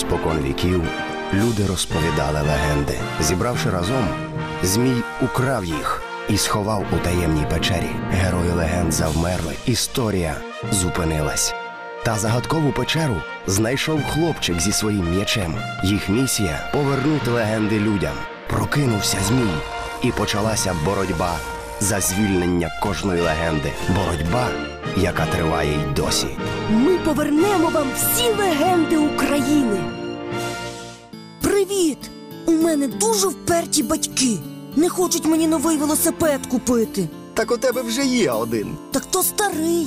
Спокон віків люди розповідали легенди. Зібравши разом, Змій украв їх і сховав у таємній печері. Герої легенд завмерли. Історія зупинилась. Та загадкову печеру знайшов хлопчик зі своїм м'ячем. Їх місія повернути легенди людям. Прокинувся Змій, і почалася боротьба за звільнення кожної легенди. Боротьба, яка триває й досі. Ми повернемо вам всі легенди України. Привіт! У мене дуже вперті батьки. Не хочуть мені новий велосипед купити. Так у тебе вже є один. Так то старий.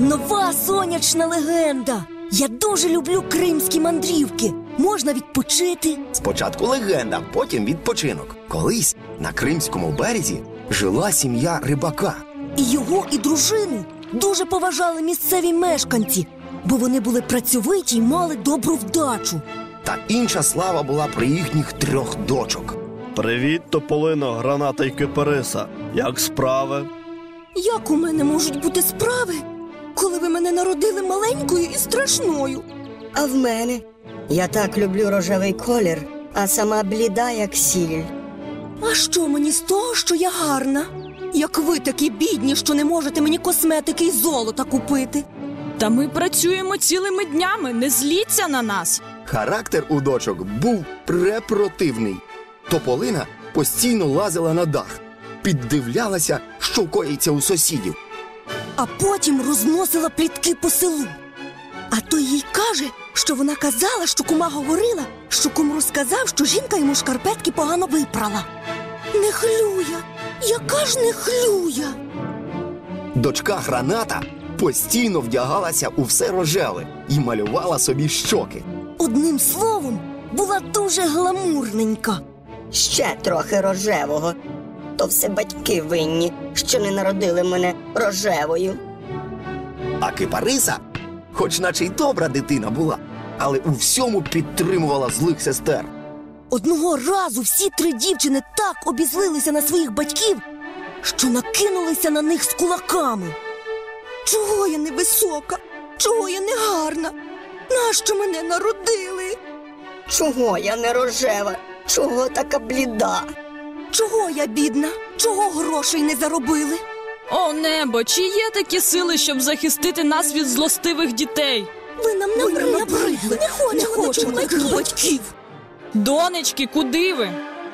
Нова сонячна легенда. Я дуже люблю кримські мандрівки. Можна відпочити. Спочатку легенда, потім відпочинок. Колись на Кримському березі жила сім'я рибака. І його, і дружину дуже поважали місцеві мешканці, бо вони були працьовиті й мали добру вдачу. Та інша слава була про їхніх трьох дочок. Привіт, Тополино, граната й кипариса. Як справи? Як у мене можуть бути справи, коли ви мене народили маленькою і страшною? А в мене я так люблю рожевий колір, а сама бліда, як сіль. А що мені з того, що я гарна? Як ви такі бідні, що не можете мені косметики й золота купити? Та ми працюємо цілими днями, не зліться на нас. Характер у дочок був препротивний. Тополина постійно лазила на дах, піддивлялася, що коїться у сусідів. А потім розносила плітки по селу. А той їй каже, що вона казала, що кума говорила, що кум розказав, що жінка йому шкарпетки погано випрала. Нехлюя, яка ж нехлюя? Дочка граната постійно вдягалася у все рожеве і малювала собі щоки. Одним словом, була дуже гламурненька. Ще трохи рожевого. То все батьки винні, що не народили мене рожевою. А кипариса, хоч наче й добра дитина була, але у всьому підтримувала злих сестер. Одного разу всі три дівчини так обізлилися на своїх батьків, що накинулися на них з кулаками. Чого я не висока? Чого я не гарна? Нащо мене народили? Чого я не рожева? Чого така бліда? Чого я бідна? Чого грошей не заробили? О, небо, чи є такі сили, щоб захистити нас від злостивих дітей? Ви нам набридли. Не хочемо, не хочемо таких батьків. Донечки, куди ви?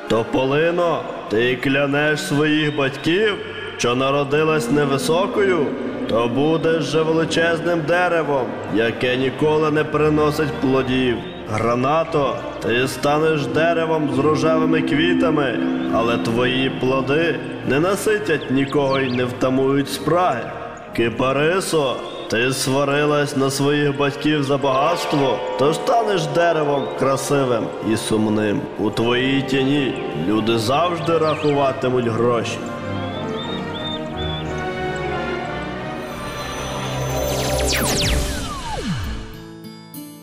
Тополино, ти клянеш своїх батьків, що народилась невисокою, то будеш же величезним деревом, яке ніколи не приносить плодів. Гранато, ти станеш деревом з рожевими квітами, але твої плоди не наситять нікого й не втамують спраги. Кипарисо, ти сварилась на своїх батьків за багатство, то станеш деревом красивим і сумним. У твоїй тіні люди завжди рахуватимуть гроші.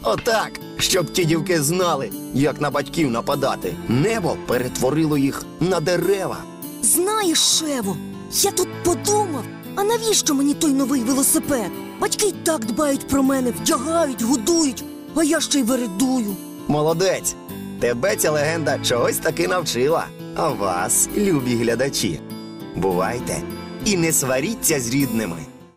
Отак, щоб ті дівки знали, як на батьків нападати. Небо перетворило їх на дерева. Знаєш, Шево, я тут подумав, а навіщо мені той новий велосипед? Батьки й так дбають про мене, вдягають, годують, а я ще й вередую. Молодець! Тебе ця легенда чогось таки навчила. А вас, любі глядачі, бувайте і не сваріться з рідними.